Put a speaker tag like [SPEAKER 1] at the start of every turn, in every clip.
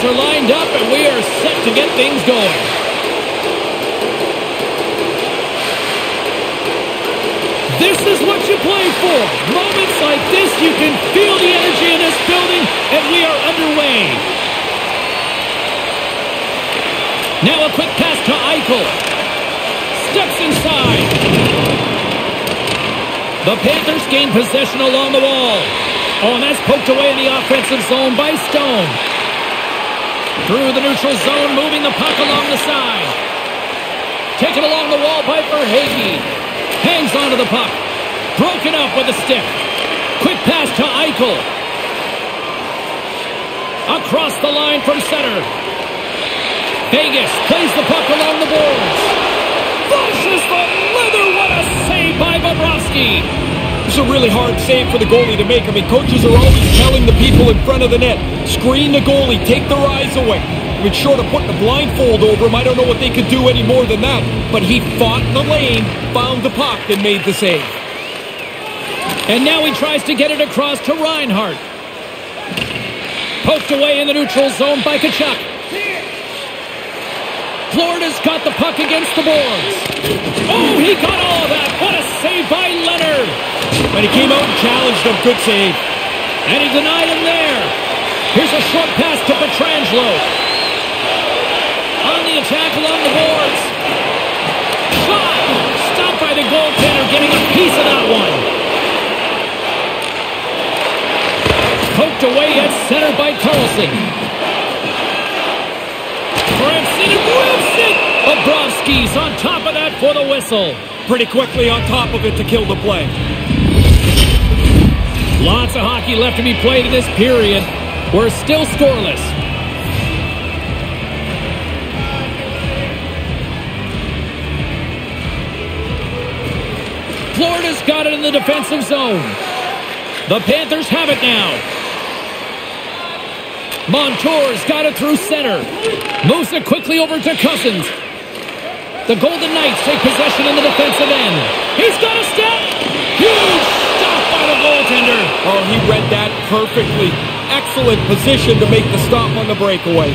[SPEAKER 1] Players are lined up, and we are set to get things going. This is what you play for. Moments like this, you can feel the energy in this building, and we are underway. Now a quick pass to Eichel. Steps inside. The Panthers gain possession along the wall. Oh, and that's poked away in the offensive zone by Stone. Through the neutral zone, moving the puck along the side. Taken along the wall by Verhaeghe. Hangs onto the puck. Broken up with a stick. Quick pass to Eichel. Across the line from center. Vegas plays the puck along the boards. Flushes the leather. What a save by Bobrovsky.
[SPEAKER 2] It's a really hard save for the goalie to make. I mean, coaches are always telling the people in front of the net, screen the goalie, take their eyes away. I mean, short of putting a blindfold over him, I don't know what they could do any more than that. But he fought the lane, found the puck, and made the save.
[SPEAKER 1] And now he tries to get it across to Reinhart. Poked away in the neutral zone by Tkachuk. Florida's got the puck against the boards. Oh, he got all of that. What a save by Leonard.
[SPEAKER 2] But he came out and challenged him. Good save.
[SPEAKER 1] And he denied him there. Here's a short pass to Pietrangelo on the attack along the boards. Shot! Stopped by the goaltender, getting a piece of that one. Poked away at center by Carlson. Grips and it! Bobrovsky's on top of that for the whistle.
[SPEAKER 2] Pretty quickly on top of it to kill the play.
[SPEAKER 1] Lots of hockey left to be played in this period. We're still scoreless. Florida's got it in the defensive zone. The Panthers have it now. Montour's got it through center. Moves it quickly over to Cousins. The Golden Knights take possession in the defensive end. He's got a step. Huge stop by the goaltender.
[SPEAKER 2] Oh, he read that perfectly. Excellent position to make the stop on the breakaway.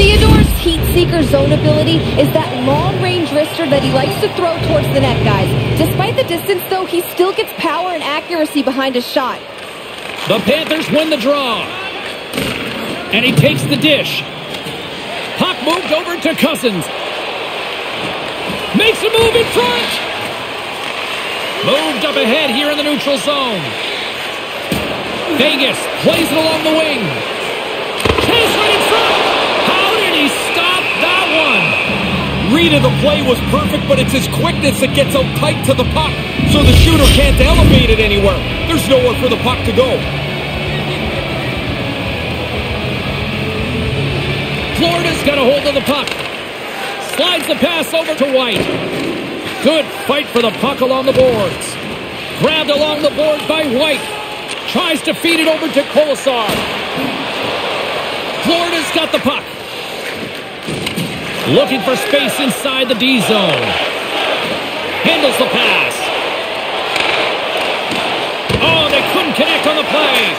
[SPEAKER 3] Theodore's heat seeker zone ability is that long-range wrister that he likes to throw towards the net, guys. Despite the distance, though, he still gets power and accuracy behind his shot.
[SPEAKER 1] The Panthers win the draw. And he takes the dish. Puck moved over to Cousins. Makes a move in front. Moved up ahead here in the neutral zone. Vegas plays it along the wing. Chase right in front. How did he stop that one?
[SPEAKER 2] Read of the play was perfect, but it's his quickness that gets out tight to the puck, so the shooter can't elevate it anywhere. There's nowhere for the puck to go.
[SPEAKER 1] Florida's got a hold of the puck. Slides the pass over to White. Good fight for the puck along the boards. Grabbed along the boards by White. Tries to feed it over to Kolesar. Florida's got the puck. Looking for space inside the D zone. Handles the pass. Oh, they couldn't connect on the play.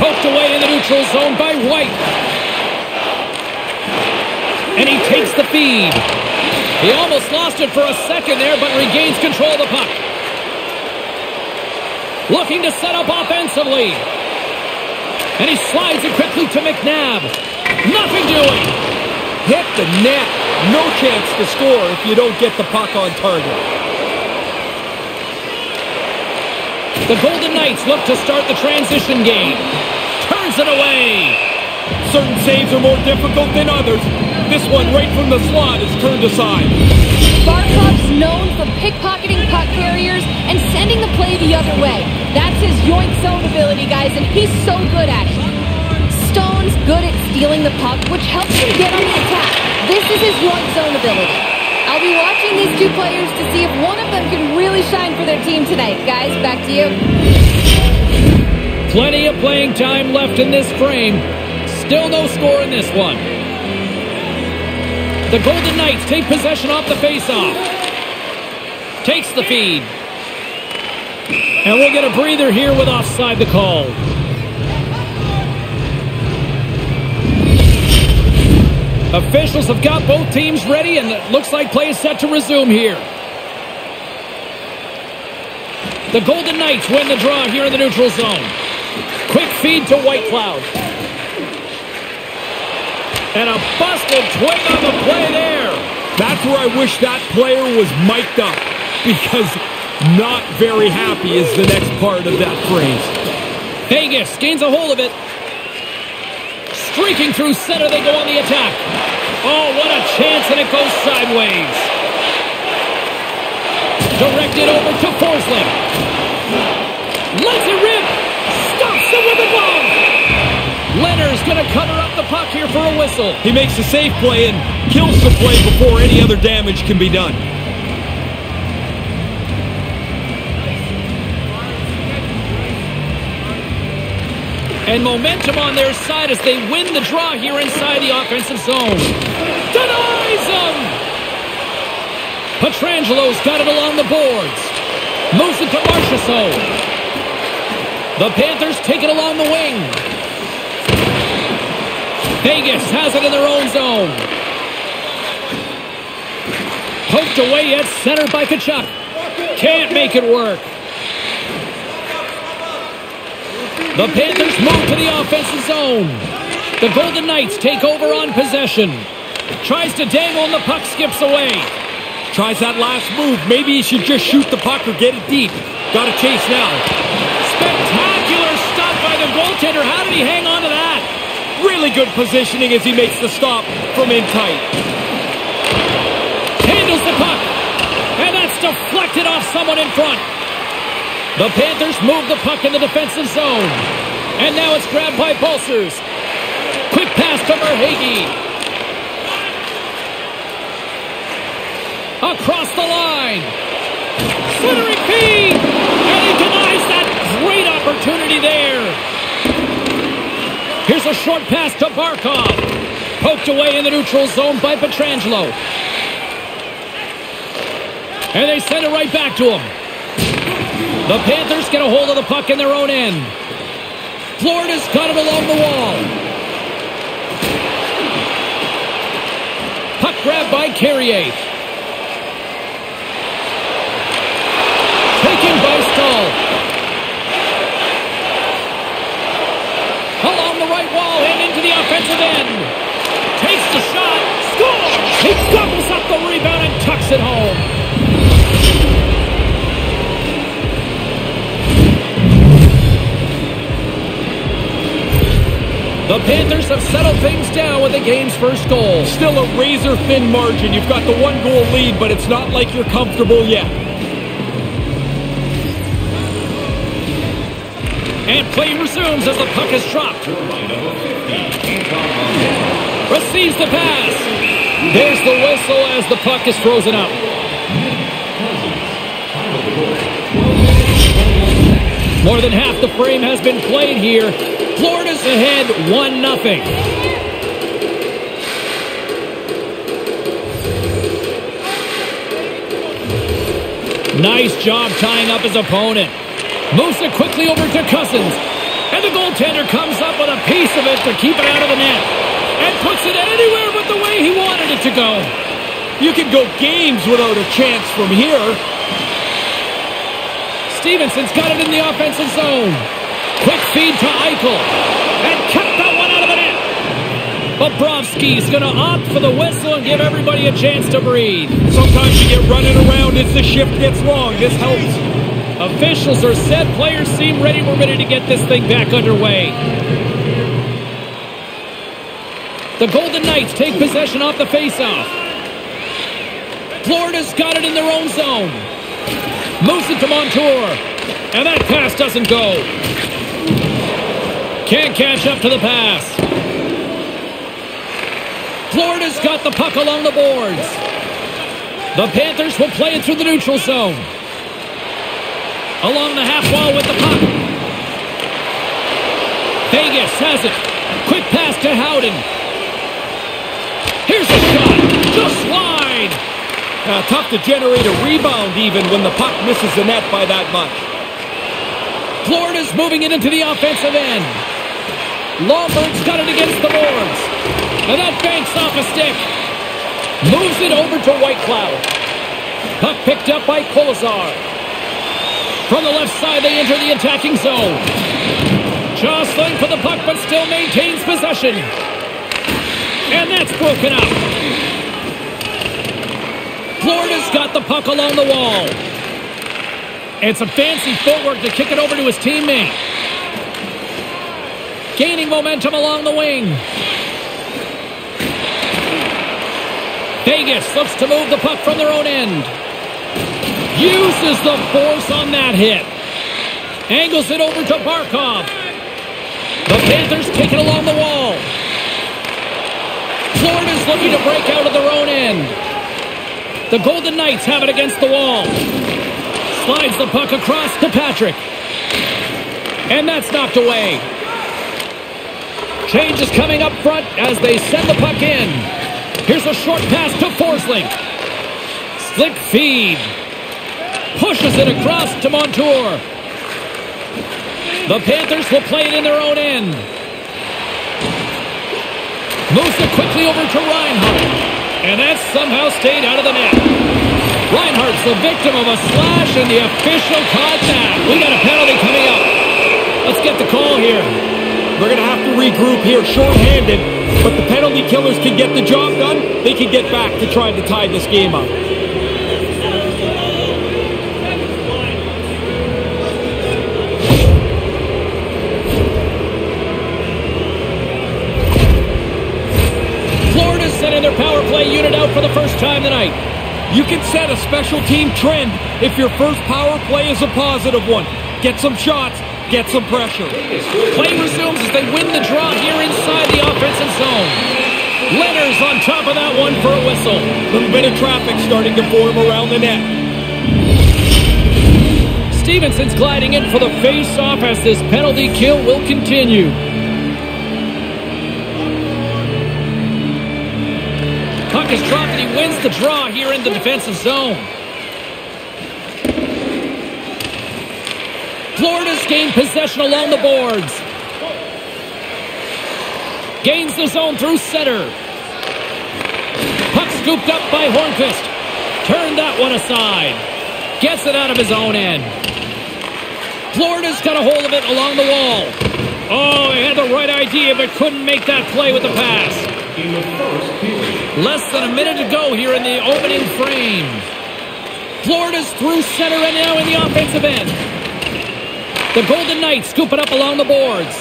[SPEAKER 1] Poked away in the neutral zone by White. And he takes the feed. He almost lost it for a second there, but regains control of the puck. Looking to set up offensively. And he slides it quickly to McNabb. Nothing doing.
[SPEAKER 2] Hit the net. No chance to score if you don't get the puck on target.
[SPEAKER 1] The Golden Knights look to start the transition game. Turns it away.
[SPEAKER 2] Certain saves are more difficult than others. This one right from the slot is turned aside.
[SPEAKER 3] Barkov's known for pickpocketing puck carriers and sending the play the other way. That's his joint zone ability, guys, and he's so good at it. Stone's good at stealing the puck, which helps him get on the attack. This is his joint zone ability. I'll be watching these two players to see if one of them can really shine for their team tonight. Guys, back to you.
[SPEAKER 1] Plenty of playing time left in this frame. Still no score in this one. The Golden Knights take possession off the faceoff. Takes the feed. And we'll get a breather here with offside the call. Officials have got both teams ready, and it looks like play is set to resume here. The Golden Knights win the draw here in the neutral zone. Quick feed to Whitecloud. And a busted twig on the play there.
[SPEAKER 2] That's where I wish that player was mic'd up because not very happy is the next part of that phrase.
[SPEAKER 1] Vegas gains a hold of it. Streaking through center, they go on the attack. Oh, what a chance, and it goes sideways. Directed over to Forsling. Lets it rip. Stops it with a glove. Leonard's going to cutter up the puck here for a whistle.
[SPEAKER 2] He makes a safe play and kills the play before any other damage can be done.
[SPEAKER 1] And momentum on their side as they win the draw here inside the offensive zone. Denies them! Pietrangelo's got it along the boards. Moves it to Marchessault. The Panthers take it along the wing. Vegas has it in their own zone. Poked away at center by Tkachuk. Can't make it work. The Panthers move to the offensive zone. The Golden Knights take over on possession. Tries to dangle and the puck skips away.
[SPEAKER 2] Tries that last move. Maybe he should just shoot the puck or get it deep. Got to chase now.
[SPEAKER 1] Spectacular stop by the goaltender. How did he hang on to that?
[SPEAKER 2] Really good positioning as he makes the stop from in tight.
[SPEAKER 1] Handles the puck. And that's deflected off someone in front. The Panthers move the puck in the defensive zone. And now it's grabbed by Balcers. Quick pass to Verhaeghe. Across the line. Slithering feed. And he denies that great opportunity there. Here's a short pass to Barkov. Poked away in the neutral zone by Pietrangelo. And they send it right back to him. The Panthers get a hold of the puck in their own end. Florida's got it along the wall. Puck grab by Carrier. Taken by tucks it home. The Panthers have settled things down with the game's first goal.
[SPEAKER 2] Still a razor-thin margin. You've got the one-goal lead, but it's not like you're comfortable yet.
[SPEAKER 1] And play resumes as the puck is dropped. Receives the pass. There's the whistle as the puck is frozen out. More than half the frame has been played here. Florida's ahead 1 nothing. Nice job tying up his opponent. Moves it quickly over to Cousins. And the goaltender comes up with a piece of it to keep it out of the net. And puts it anywhere but the way he wanted it to go.
[SPEAKER 2] You can go games without a chance from here.
[SPEAKER 1] Stephenson's got it in the offensive zone. Quick feed to Eichel. And kept that one out of the net. Bobrovsky's going to opt for the whistle and give everybody a chance to breathe.
[SPEAKER 2] Sometimes you get running around as the shift gets long. This helps.
[SPEAKER 1] Officials are set. Players seem ready. We're ready to get this thing back underway. The Golden Knights take possession off the faceoff. Florida's got it in their own zone. Moves it to Montour. And that pass doesn't go. Can't catch up to the pass. Florida's got the puck along the boards. The Panthers will play it through the neutral zone. Along the half wall with the puck. Vegas has it. Quick pass to Howden. Here's a shot. Just wide.
[SPEAKER 2] Uh, tough to generate a rebound even when the puck misses the net by that much.
[SPEAKER 1] Florida's moving it into the offensive end. Lomberg's got it against the boards. And that banks off a stick. Moves it over to Whitecloud. Puck picked up by Kolesar. From the left side, they enter the attacking zone. Jostling for the puck, but still maintains possession. And that's broken up. Florida's got the puck along the wall. It's a fancy footwork to kick it over to his teammate. Gaining momentum along the wing. Vegas looks to move the puck from their own end. Uses the force on that hit. Angles it over to Barkov. The Panthers take it along the wall. Florida's looking to break out of their own end. The Golden Knights have it against the wall. Slides the puck across to Patrick. And that's knocked away. Change is coming up front as they send the puck in. Here's a short pass to Forsling. Slick feed. Pushes it across to Montour. The Panthers will play it in their own end. Moves it quickly over to Reinhart. And that somehow stayed out of the net. Reinhart's the victim of a slash, and the official caught that. We got a penalty coming up. Let's get the call here.
[SPEAKER 2] They're going to have to regroup here, short-handed. But the penalty killers can get the job done. They can get back to trying to tie this game up.
[SPEAKER 1] Florida's sending their power play unit out for the first time tonight.
[SPEAKER 2] You can set a special team trend if your first power play is a positive one. Get some shots, get some pressure.
[SPEAKER 1] Play resumes as they win the draw here inside the offensive zone. Leonard's on top of that one for a whistle.
[SPEAKER 2] A little bit of traffic starting to form around the net.
[SPEAKER 1] Stephenson's gliding in for the face-off as this penalty kill will continue. Is dropped and he wins the draw here in the defensive zone. Florida's gained possession along the boards. Gains the zone through center. Puck scooped up by Hornqvist. Turned that one aside. Gets it out of his own end. Florida's got a hold of it along the wall. Oh, he had the right idea, but couldn't make that play with the pass. Less than a minute to go here in the opening frame. Florida's through center and now in the offensive end. The Golden Knights scoop it up along the boards.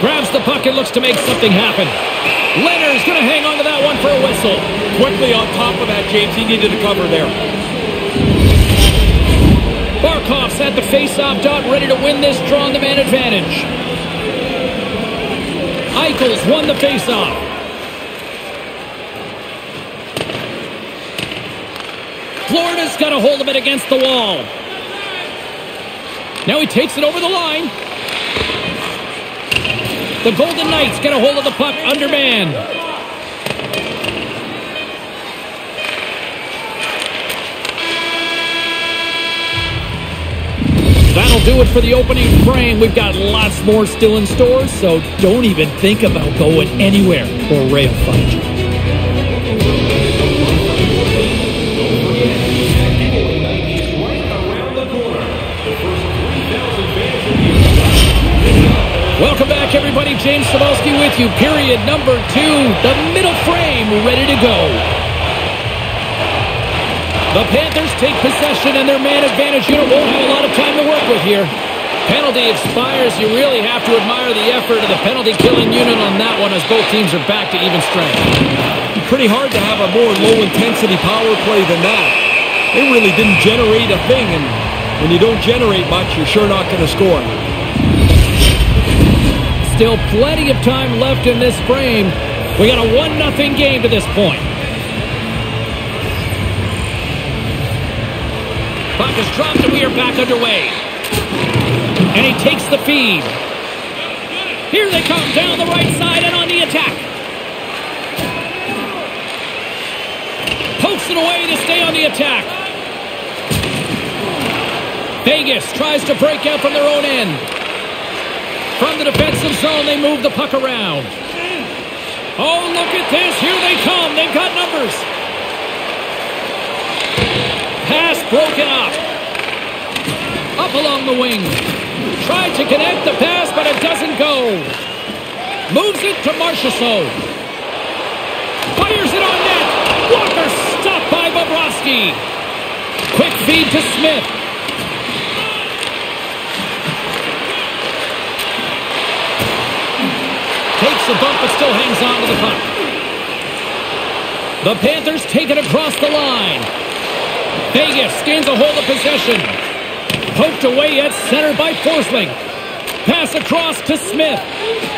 [SPEAKER 1] Grabs the puck and looks to make something happen. Leonard's going to hang on to that one for a whistle.
[SPEAKER 2] Quickly on top of that, James. He needed a cover there.
[SPEAKER 1] Barkov's at the face-off dot, ready to win this draw on the man advantage. Eichel's won the face-off. Florida's got a hold of it against the wall. Now he takes it over the line. The Golden Knights get a hold of the puck undermanned. That'll do it for the opening frame. We've got lots more still in store, so don't even think about going anywhere for rail fight. Welcome back, everybody. James Cybulski with you. Period number two. The middle frame ready to go. The Panthers take possession, and their man advantage unit won't have a lot of time to work with here. Penalty expires. You really have to admire the effort of the penalty-killing unit on that one as both teams are back to even strength.
[SPEAKER 2] Pretty hard to have a more low-intensity power play than that. They really didn't generate a thing, and when you don't generate much, you're sure not going to score.
[SPEAKER 1] Still plenty of time left in this frame. We got a 1-0 game to this point. Puck is dropped and we are back underway. And he takes the feed. Here they come down the right side and on the attack. Pokes it away to stay on the attack. Vegas Vegas tries to break out from their own end. From the defensive zone, they move the puck around. Oh, look at this. Here they come. They've got numbers. Pass broken up. Up along the wing. Tried to connect the pass, but it doesn't go. Moves it to Marchessault. Fires it on net. Walker stopped by Bobrovsky. Quick feed to Smith. A bump but still hangs on to the puck. The Panthers take it across the line. Vegas gains a hold of possession. Poked away at center by Forsling. Pass across to Smith.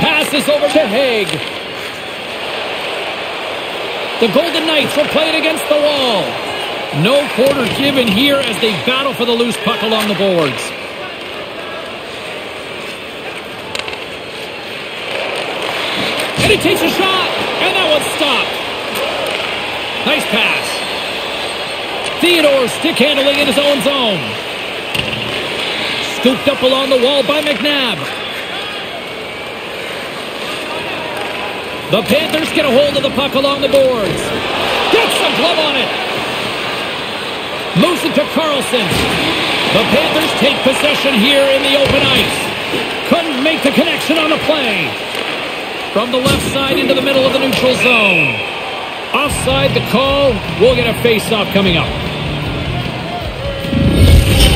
[SPEAKER 1] Passes over to Hague. The Golden Knights will play it against the wall. No quarter given here as they battle for the loose puck along the boards. And he takes a shot, and that one's stopped. Nice pass. Theodore stick handling in his own zone. Scooped up along the wall by McNabb. The Panthers get a hold of the puck along the boards. Gets a glove on it. Moves it to Carlson. The Panthers take possession here in the open ice. Couldn't make the connection on the play. From the left side into the middle of the neutral zone. Offside the call. We'll get a face-off coming up.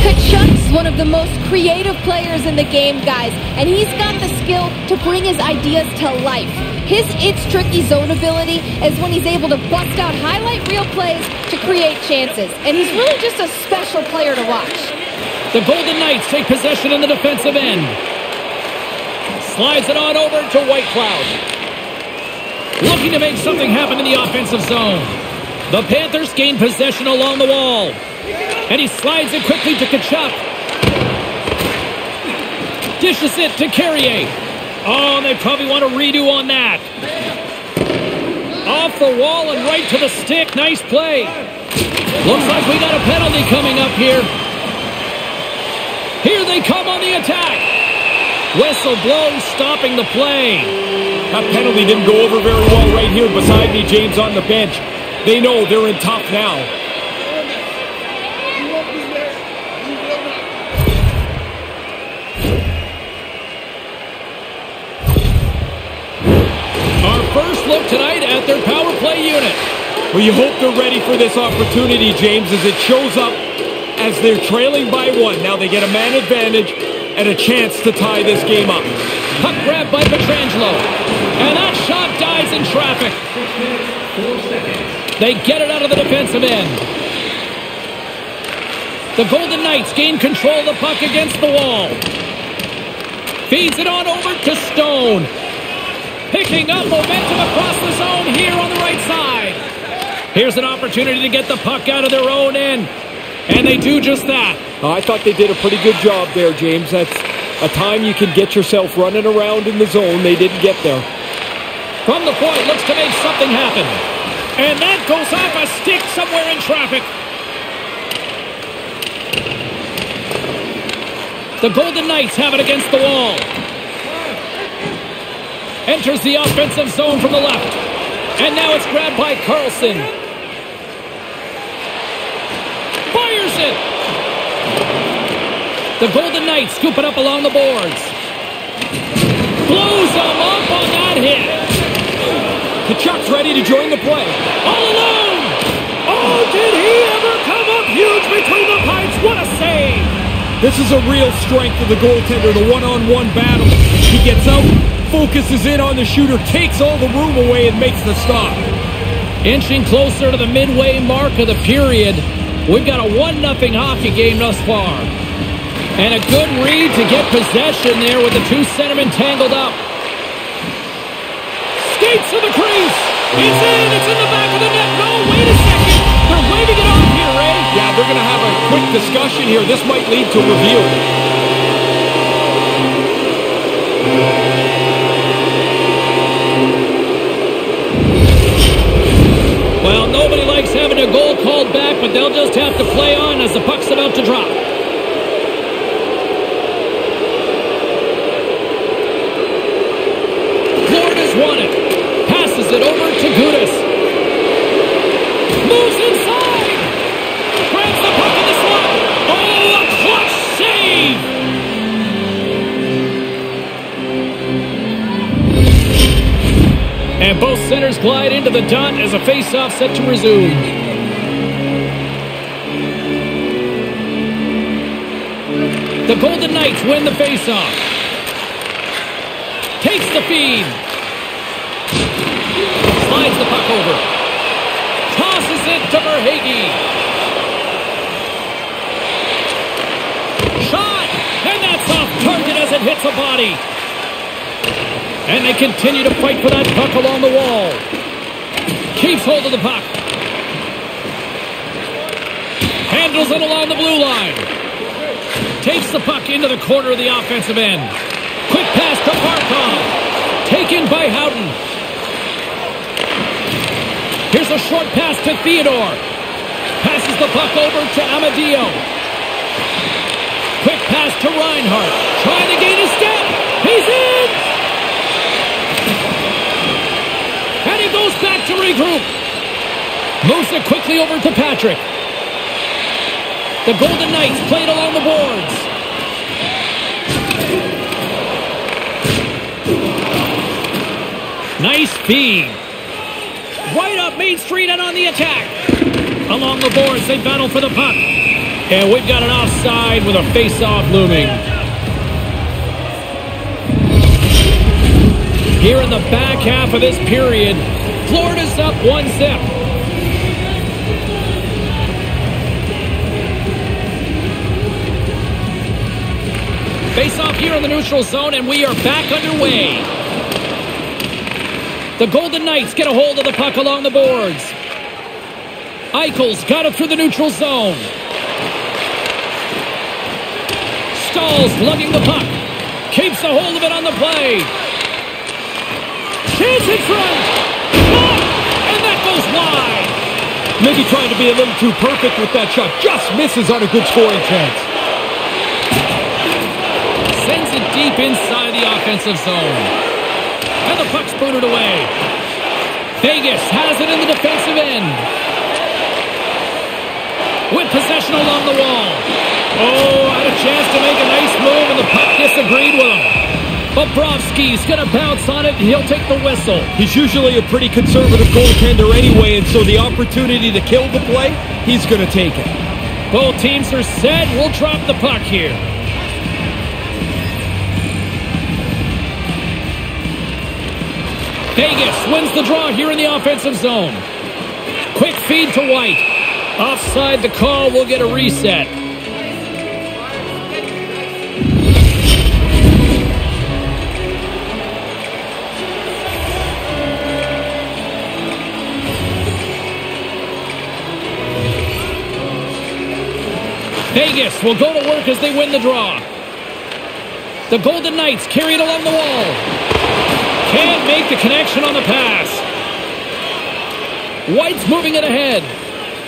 [SPEAKER 3] Tkachuk's one of the most creative players in the game, guys, and he's got the skill to bring his ideas to life. His It's Tricky zone ability is when he's able to bust out highlight reel plays to create chances, and he's really just a special player to watch.
[SPEAKER 1] The Golden Knights take possession in the defensive end. Slides it on over to Whitecloud. Looking to make something happen in the offensive zone. The Panthers gain possession along the wall. And he slides it quickly to Tkachuk. Dishes it to Carrier. Oh, they probably want to redo on that. Off the wall and right to the stick. Nice play. Looks like we got a penalty coming up here. Here they come on the attack. Whistle blows, stopping the play.
[SPEAKER 2] That penalty didn't go over very well right here beside me, James, on the bench. They know they're in tough now.
[SPEAKER 1] Our first look tonight at their power play unit.
[SPEAKER 2] Well, you hope they're ready for this opportunity, James, as it shows up as they're trailing by one. Now they get a man advantage and a chance to tie this game up.
[SPEAKER 1] Puck grab by Pietrangelo. And that shot dies in traffic. They get it out of the defensive end. The Golden Knights gain control of the puck against the wall. Feeds it on over to Stone. Picking up momentum across the zone here on the right side. Here's an opportunity to get the puck out of their own end. And they do just that.
[SPEAKER 2] Uh, I thought they did a pretty good job there, James. That's a time you can get yourself running around in the zone. They didn't get there.
[SPEAKER 1] From the point, looks to make something happen. And that goes off a stick somewhere in traffic. The Golden Knights have it against the wall. Enters the offensive zone from the left. And now it's grabbed by Carlson. Fires it! The Golden Knights scoop it up along the boards. Blows them up on that hit.
[SPEAKER 2] Tkachuk's ready to join the play.
[SPEAKER 1] All alone! Oh, did he ever come up huge between the pipes? What a save!
[SPEAKER 2] This is a real strength of the goaltender, the one-on-one battle. He gets out, focuses in on the shooter, takes all the room away, and makes the stop.
[SPEAKER 1] Inching closer to the midway mark of the period, we've got a 1-0 hockey game thus far. And a good read to get possession there with the two centermen tangled up. Skates to the crease. It's in. It's in the back of the net. No, wait a second. They're waving it off here, Ray.
[SPEAKER 2] Yeah, they're going to have a quick discussion here. This might lead to a review.
[SPEAKER 1] Well, nobody likes having a goal called back, but they'll just have to play on as the puck's about to drop. The dot as a face-off set to resume. The Golden Knights win the face-off. Takes the feed. Slides the puck over. Tosses it to Verhaeghe. Shot! And that's off target as it hits a body. And they continue to fight for that puck along the wall. Keeps hold of the puck. Handles it along the blue line. Takes the puck into the corner of the offensive end. Quick pass to Barkov. Taken by Howden. Here's a short pass to Theodore. Passes the puck over to Amadio. Quick pass to Reinhart. Trying to gain a step. He's in! And he goes back to regroup. Moves it quickly over to Patrick. The Golden Knights played along the boards. Nice feed. Right up Main Street and on the attack. Along the boards, they battle for the puck. And we've got an offside with a face-off looming. Here in the back half of this period, Florida's up one zip. Face off here in the neutral zone, and we are back underway. The Golden Knights get a hold of the puck along the boards. Eichel's got it through the neutral zone. Staal's lugging the puck. Keeps a hold of it on the play. Chance in front. And that goes wide.
[SPEAKER 2] Maybe trying to be a little too perfect with that shot. Just misses on a good scoring chance.
[SPEAKER 1] Sends it deep inside the offensive zone. And the puck's booted away. Vegas has it in the defensive end. With possession along the wall. Oh, had a chance to make a nice move, and the puck disagreed with him. Bobrovsky's going to bounce on it, and he'll take the whistle.
[SPEAKER 2] He's usually a pretty conservative goaltender anyway, and so the opportunity to kill the play, he's going to take it.
[SPEAKER 1] Both teams are set. We'll drop the puck here. Vegas wins the draw here in the offensive zone. Quick feed to White. Offside the call. We'll get a reset. Vegas will go to work as they win the draw. The Golden Knights carry it along the wall. Can't make the connection on the pass. White's moving it ahead.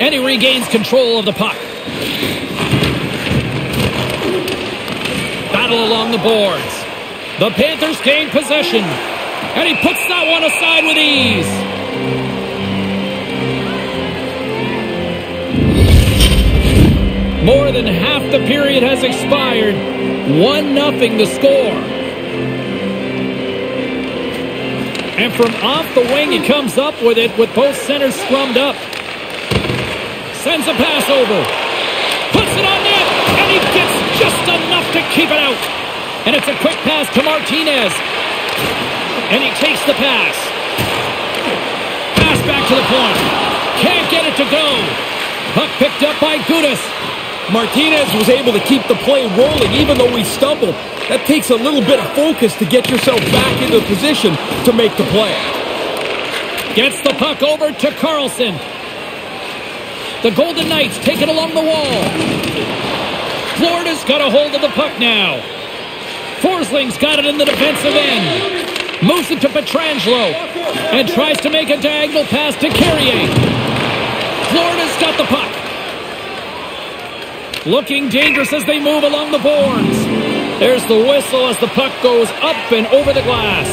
[SPEAKER 1] And he regains control of the puck. Battle along the boards. The Panthers gain possession. And he puts that one aside with ease. More than half the period has expired. 1-0 the score. And from off the wing, he comes up with it with both centers scrummed up. Sends a pass over. Puts it on net. And he gets just enough to keep it out. And it's a quick pass to Martinez. And he takes the pass. Pass back to the point. Can't get it to go. Puck picked up by Gudas.
[SPEAKER 2] Martinez was able to keep the play rolling even though he stumbled. That takes a little bit of focus to get yourself back into the position to make the play.
[SPEAKER 1] Gets the puck over to Carlson. The Golden Knights take it along the wall. Florida's got a hold of the puck now. Forsling's got it in the defensive end. Moves it to Pietrangelo. And tries to make a diagonal pass to Carrier. Florida's got the puck. Looking dangerous as they move along the boards. There's the whistle as the puck goes up and over the glass.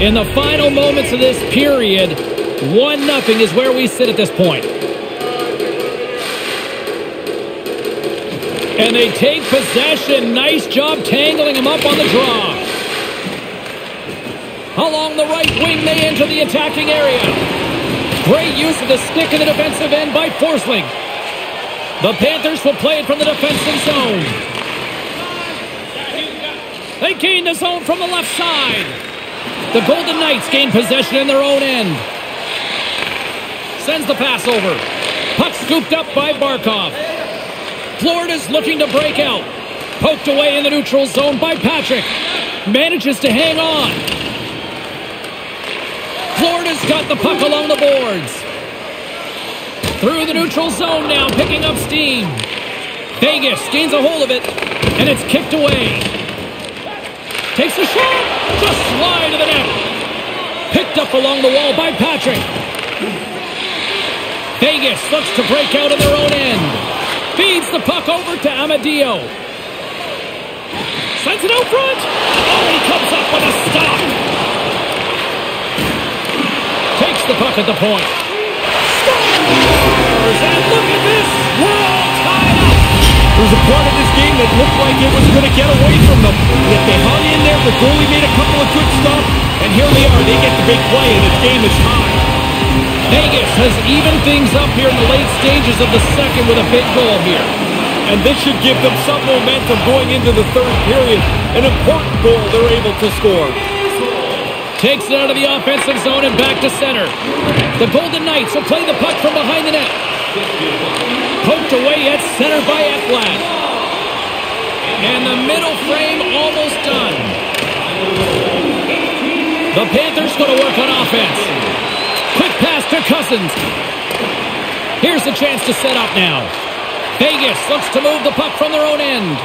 [SPEAKER 1] In the final moments of this period, 1-0 is where we sit at this point. And they take possession. Nice job tangling him up on the draw. Along the right wing, they enter the attacking area. Great use of the stick in the defensive end by Forsling. The Panthers will play it from the defensive zone. They gain the zone from the left side. The Golden Knights gain possession in their own end. Sends the pass over. Puck scooped up by Barkov. Florida's looking to break out. Poked away in the neutral zone by Patrick. Manages to hang on. Florida's got the puck along the boards. Through the neutral zone now, picking up steam. Vegas gains a hold of it, and it's kicked away. Takes a shot, just slide to the net. Picked up along the wall by Patrick. Vegas looks to break out in their own end. Feeds the puck over to Amadio. Sends it out front. Oh, he comes up with a stop. Takes the puck at the point. Scores! And look at this. We're all tied up.
[SPEAKER 2] There was a part of this game that looked like it was going to get away from them. Yet they hung in there. The goalie made a couple of good stops. And here they are. They get the big play, and the game is tied.
[SPEAKER 1] Vegas has evened things up here in the late stages of the second with a big goal here.
[SPEAKER 2] And this should give them some momentum going into the third period. An important goal they're able to score.
[SPEAKER 1] Takes it out of the offensive zone and back to center. The Golden Knights will play the puck from behind the net. Poked away at center by Ekblad. And the middle frame almost done. The Panthers going to work on offense. Quick pass to Cousins. Here's a chance to set up now. Vegas looks to move the puck from their own end.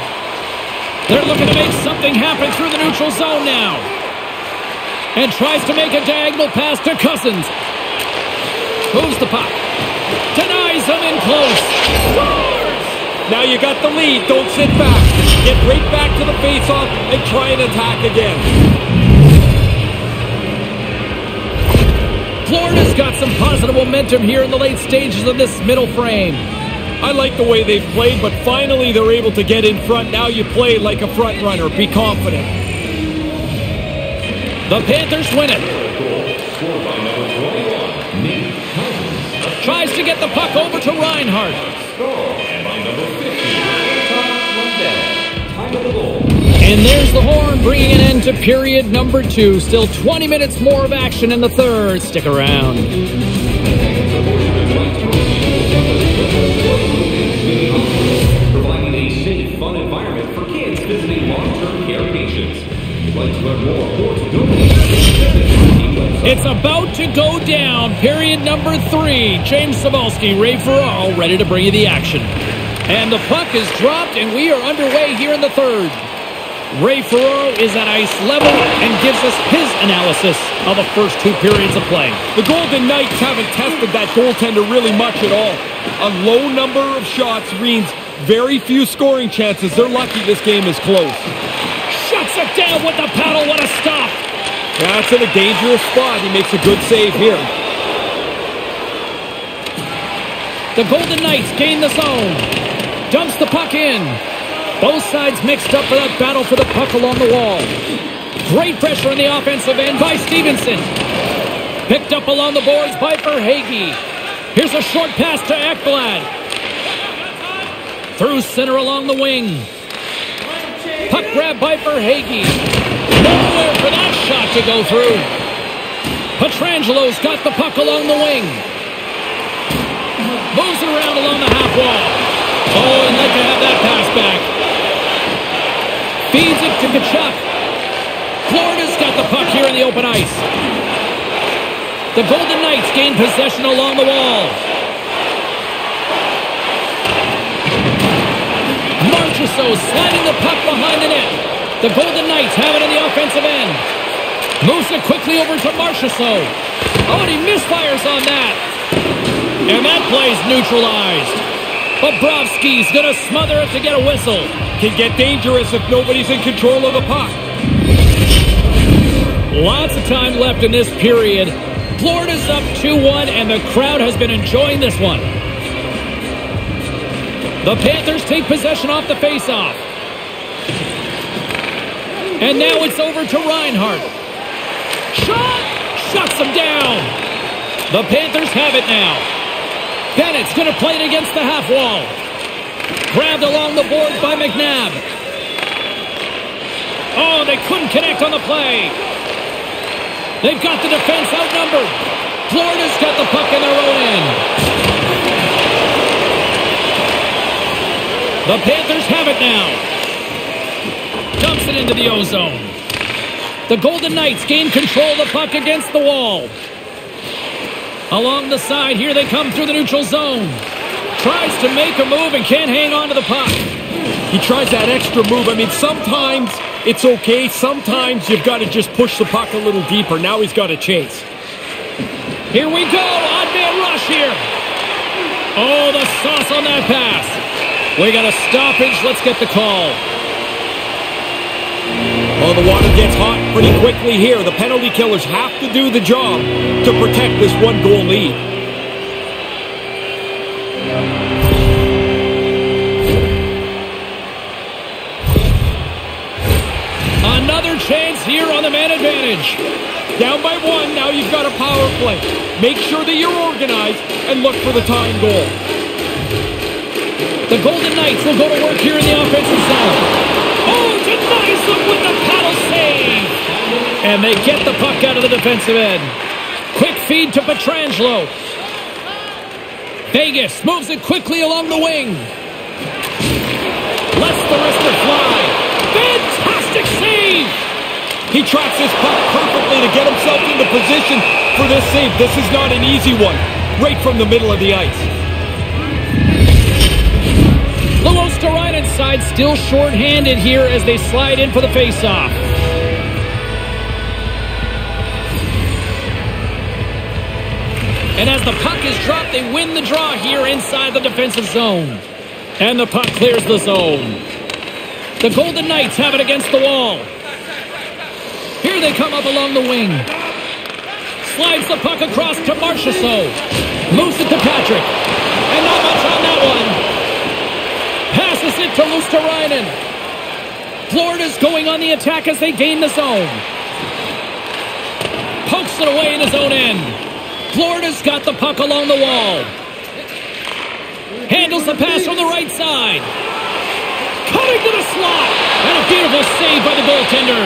[SPEAKER 1] They're looking to make something happen through the neutral zone now. And tries to make a diagonal pass to Cousins. Moves the puck. Denies them in close. Scores!
[SPEAKER 2] Now you got the lead. Don't sit back. Get right back to the faceoff and try and attack again.
[SPEAKER 1] Florida's got some positive momentum here in the late stages of this middle frame.
[SPEAKER 2] I like the way they've played, but finally they're able to get in front. Now you play like a front runner. Be confident.
[SPEAKER 1] The Panthers win it. Tries to get the puck over to Reinhart. And there's the horn, bringing an end to period number two. Still 20 minutes more of action in the third. Stick around.
[SPEAKER 4] providing a safe, fun environment for kids visiting long-term care patients. You'd like to learn more or to donate.
[SPEAKER 1] It's about to go down. Period number three. James Cybulski, Ray Ferraro, ready to bring you the action. And the puck is dropped, and we are underway here in the third. Ray Ferraro is at ice level and gives us his analysis of the first two periods of play.
[SPEAKER 2] The Golden Knights haven't tested that goaltender really much at all. A low number of shots means very few scoring chances. They're lucky this game is close.
[SPEAKER 1] Shuts it down with the paddle. What a stop.
[SPEAKER 2] That's in a dangerous spot. He makes a good save here.
[SPEAKER 1] The Golden Knights gain the zone. Dumps the puck in. Both sides mixed up for that battle for the puck along the wall. Great pressure on the offensive end by Stephenson. Picked up along the boards by Verhaeghe. Here's a short pass to Ekblad. Through center along the wing. Puck grab by Verhaeghe. Nowhere for that shot to go through. Pietrangelo's got the puck along the wing. Moves it around along the half wall. Oh, and let to have that pass back. Feeds it to Tkachuk. Florida's got the puck here in the open ice. The Golden Knights gain possession along the wall. Marchessault sliding the puck behind the net. The Golden Knights have it in the offensive end. Moves it quickly over to Marchessault. Oh, and he misfires on that. And that play's neutralized. Bobrovsky's going to smother it to get a whistle.
[SPEAKER 2] Can get dangerous if nobody's in control of the puck.
[SPEAKER 1] Lots of time left in this period. Florida's up 2-1, and the crowd has been enjoying this one. The Panthers take possession off the faceoff. And now it's over to Reinhart. Shot! Shuts them down. The Panthers have it now. Bennett's going to play it against the half wall. Grabbed along the boards by McNabb. Oh, they couldn't connect on the play. They've got the defense outnumbered. Florida's got the puck in their own end. The Panthers have it now. Dumps it into the ozone. The Golden Knights gain control of the puck against the wall. Along the side, here they come through the neutral zone. Tries to make a move and can't hang on to the puck.
[SPEAKER 2] He tries that extra move. I mean, sometimes it's okay. Sometimes you've got to just push the puck a little deeper. Now he's got to chase.
[SPEAKER 1] Here we go. Odd man rush here. Oh, the sauce on that pass. We got a stoppage. Let's get the call.
[SPEAKER 2] Well, the water gets hot pretty quickly here. The penalty killers have to do the job to protect this one-goal lead.
[SPEAKER 1] Another chance here on the man advantage.
[SPEAKER 2] Down by one, now you've got a power play. Make sure that you're organized and look for the tying goal.
[SPEAKER 1] The Golden Knights will go to work here in the offensive zone. Oh, denies with the paddle save. And they get the puck out of the defensive end. Quick feed to Pietrangelo. Vegas moves it quickly along the wing. Lets the wrister fly. Fantastic save!
[SPEAKER 2] He tracks his puck perfectly to get himself into position for this save. This is not an easy one. Right from the middle of the ice.
[SPEAKER 1] Luostarinen side still short-handed here as they slide in for the faceoff. And as the puck is dropped, they win the draw here inside the defensive zone. And the puck clears the zone. The Golden Knights have it against the wall. Here they come up along the wing. Slides the puck across to Marchessault. Moves it to Patrick. And not much on that one. Passes it to Luostarinen. Florida's going on the attack as they gain the zone. Pokes it away in his own end. Florida's got the puck along the wall. Handles the pass from the right side. Coming to the slot. And a beautiful save by the goaltender.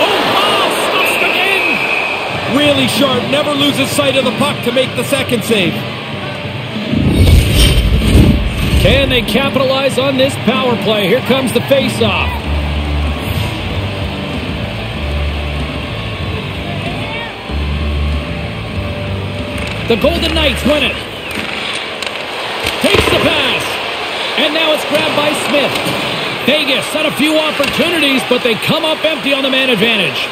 [SPEAKER 1] Oh, stops the game.
[SPEAKER 2] Really sharp. Never loses sight of the puck to make the second save.
[SPEAKER 1] Can they capitalize on this power play? Here comes the faceoff. The Golden Knights win it. Takes the pass. And now it's grabbed by Smith. Vegas had a few opportunities, but they come up empty on the man advantage.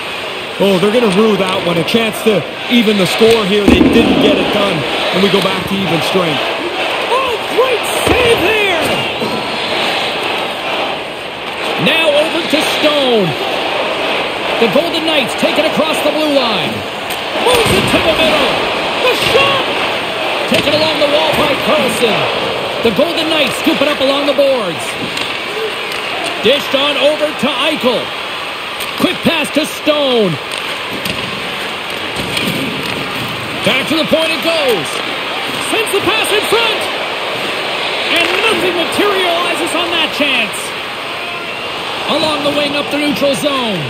[SPEAKER 2] Oh, they're going to rue that one. A chance to even the score here. They didn't get it done. And we go back to even strength.
[SPEAKER 1] Oh, great save there! Now over to Stone. The Golden Knights take it across the blue line. Moves it to the middle. The shot! Taken along the wall by Carlson. The Golden Knights scoop it up along the boards. Dished on over to Eichel. Quick pass to Stone. Back to the point it goes. Sends the pass in front. And nothing materializes on that chance. Along the wing up the neutral zone.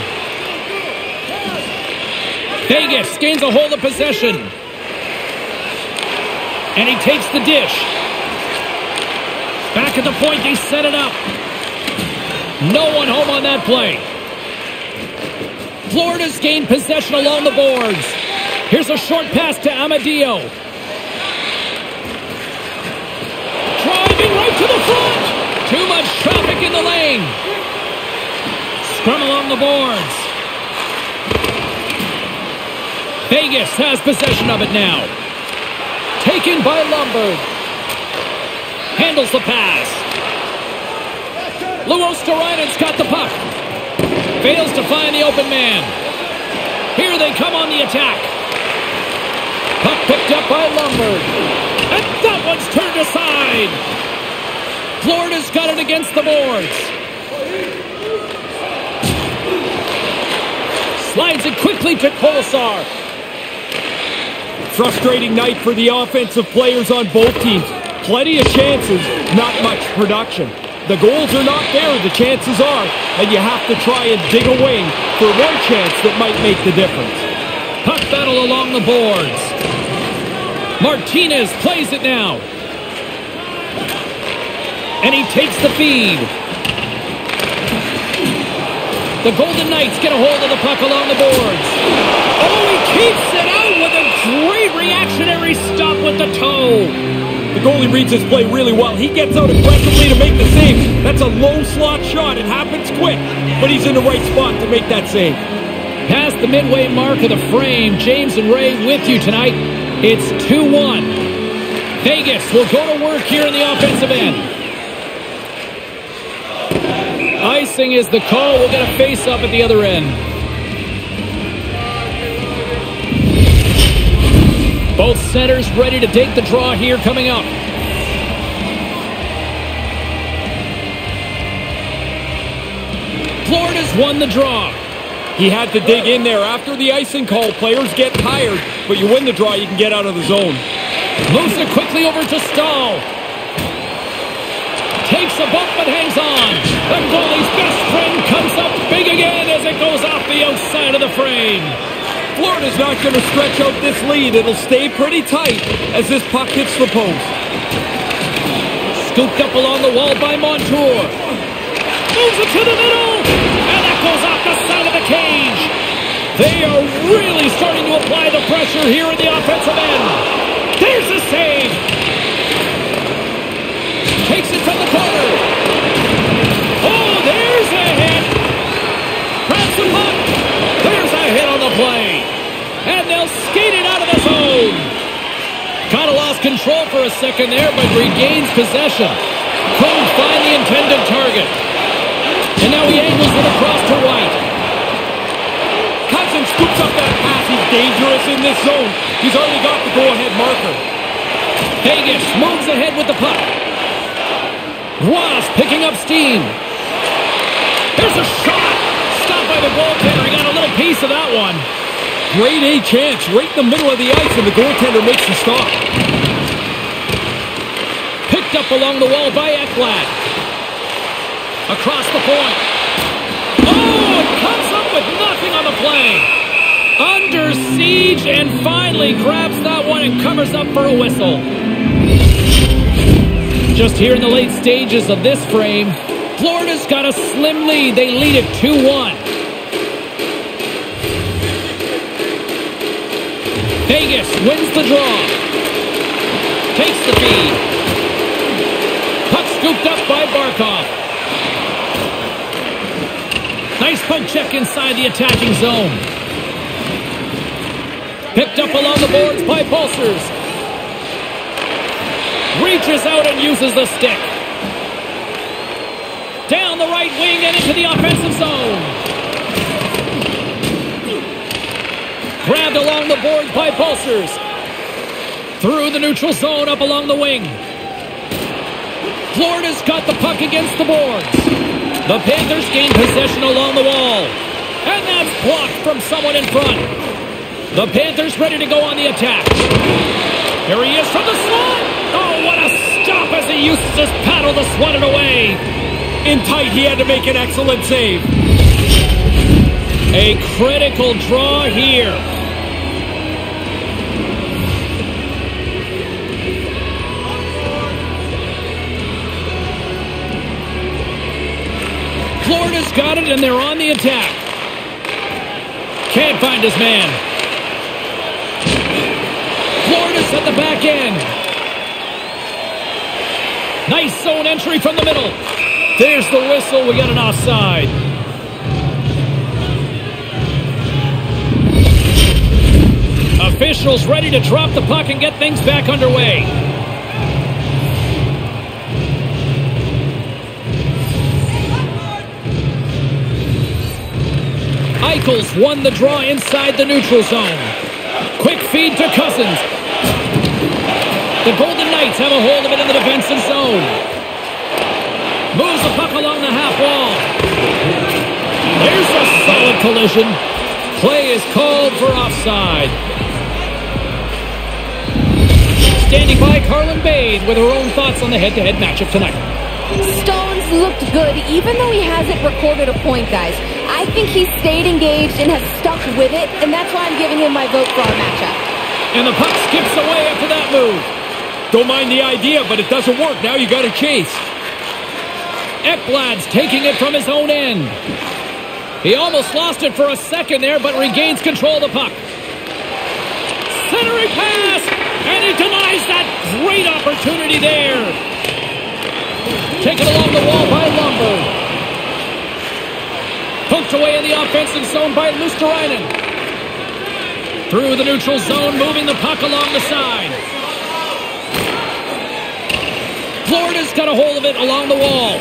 [SPEAKER 1] Vegas gains a hold of possession. And he takes the dish. Back at the point, they set it up. No one home on that play. Florida's gained possession along the boards. Here's a short pass to Amadio. Driving right to the front. Too much traffic in the lane. Scrum along the boards. Vegas has possession of it now. Taken by Lomberg. Handles the pass. Luostarinen's got the puck. Fails to find the open man. Here they come on the attack. Puck picked up by Lomberg. And that one's turned aside. Florida's got it against the boards. Slides it quickly to Kolesar.
[SPEAKER 2] Frustrating night for the offensive players on both teams. Plenty of chances, not much production. The goals are not there, the chances are, and you have to try and dig away for one chance that might make the difference.
[SPEAKER 1] Puck battle along the boards. Martinez plays it now. And he takes the feed. The Golden Knights get a hold of the puck along the boards. Oh, he keeps it out with a great reactionary stop with the toe.
[SPEAKER 2] The goalie reads his play really well. He gets out aggressively to make the save. That's a low slot shot. It happens quick, but he's in the right spot to make that save.
[SPEAKER 1] Past the midway mark of the frame, James and Ray with you tonight. It's 2-1. Vegas will go to work here in the offensive end. Icing is the call. We'll get a face-up at the other end. Both centers ready to take the draw here coming up. Florida's won the draw.
[SPEAKER 2] He had to dig in there. After the icing call, players get tired, but you win the draw, you can get out of the zone.
[SPEAKER 1] Moves it quickly over to Staal. Takes a bump but hangs on. The goalie's best friend comes up big again as it goes off the outside of the frame.
[SPEAKER 2] Florida's not going to stretch out this lead. It'll stay pretty tight as this puck hits the post.
[SPEAKER 1] Scooped up along the wall by Montour. Moves it to the middle. And that goes off the side of the cage. They are really starting to apply the pressure here in the offensive end. There's the save. A second there, but regains possession. Couldn't find the intended target. And now he angles it across to White.
[SPEAKER 2] Cousins scoops up that pass. He's dangerous in this zone. He's already got the go-ahead marker.
[SPEAKER 1] Vegas moves ahead with the puck. Ross picking up steam. Here's a shot. Stopped by the goaltender. He got a little piece of that one.
[SPEAKER 2] Great A chance right in the middle of the ice, and the goaltender makes the stop.
[SPEAKER 1] Picked up along the wall by Ekblad. Across the point. Oh, it comes up with nothing on the play. Under siege and finally grabs that one and covers up for a whistle. Just here in the late stages of this frame, Florida's got a slim lead. They lead it 2-1. Vegas wins the draw. Takes the feed. Puck scooped up by Barkov. Nice poke check inside the attacking zone. Picked up along the boards by Pulsers. Reaches out and uses the stick. Down the right wing and into the offensive zone. Grabbed along the boards by Pulsers. Through the neutral zone up along the wing. Florida's got the puck against the boards. The Panthers gain possession along the wall. And that's blocked from someone in front. The Panthers ready to go on the attack. Here he is from the slot. Oh, what a stop as he uses his paddle to swat it away.
[SPEAKER 2] In tight, he had to make an excellent save.
[SPEAKER 1] A critical draw here. Florida's got it, and they're on the attack. Can't find his man. Florida's at the back end. Nice zone entry from the middle. There's the whistle. We got an offside. Officials ready to drop the puck and get things back underway. Eichels won the draw inside the neutral zone. Quick feed to Cousins. The Golden Knights have a hold of it in the defensive zone. Moves the puck along the half wall. There's a solid collision. Play is called for offside. Standing by, Carlin Bade with her own thoughts on the head-to-head matchup tonight.
[SPEAKER 3] Stones looked good, even though he hasn't recorded a point, guys. I think he stayed engaged and has stuck with it, and that's why I'm giving him my vote for our matchup.
[SPEAKER 1] And the puck skips away after that move.
[SPEAKER 2] Don't mind the idea, but it doesn't work. Now you got to chase.
[SPEAKER 1] Ekblad's taking it from his own end. He almost lost it for a second there, but regains control of the puck. Centering pass, and he denies that great opportunity there. Taken along the wall by Lomberg. Poked away in the offensive zone by Luostarinen. Through the neutral zone, moving the puck along the side. Florida's got a hold of it along the wall.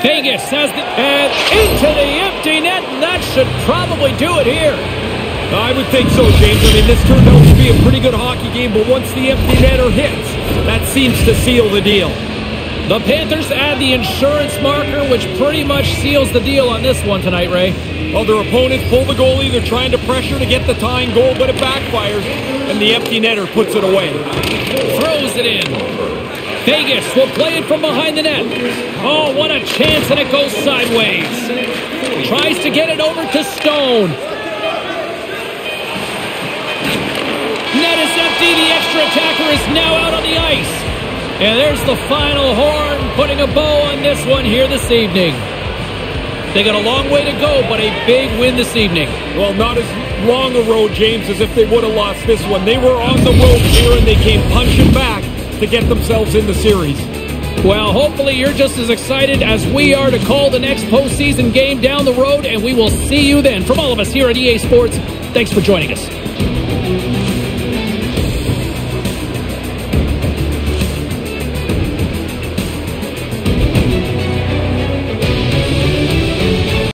[SPEAKER 1] Vegas has the... And into the empty net, and that should probably do it here.
[SPEAKER 2] I would think so, James. I mean, this turned out to be a pretty good hockey game, but once the empty netter hits, that seems to seal the deal.
[SPEAKER 1] The Panthers add the insurance marker, which pretty much seals the deal on this one tonight, Ray.
[SPEAKER 2] Well, their opponents pull the goalie. They're trying to pressure to get the tying goal, but it backfires, and the empty netter puts it away.
[SPEAKER 1] Throws it in. Vegas will play it from behind the net. Oh, what a chance, and it goes sideways. Tries to get it over to Stone. Net is empty. The extra attacker is now out on the ice. And there's the final horn, putting a bow on this one here this evening. They got a long way to go, but a big win this evening.
[SPEAKER 2] Well, not as long a road, James, as if they would have lost this one. They were on the road here, and they came punching back to get themselves in the series.
[SPEAKER 1] Well, hopefully you're just as excited as we are to call the next postseason game down the road, and we will see you then. From all of us here at EA Sports, thanks for joining us.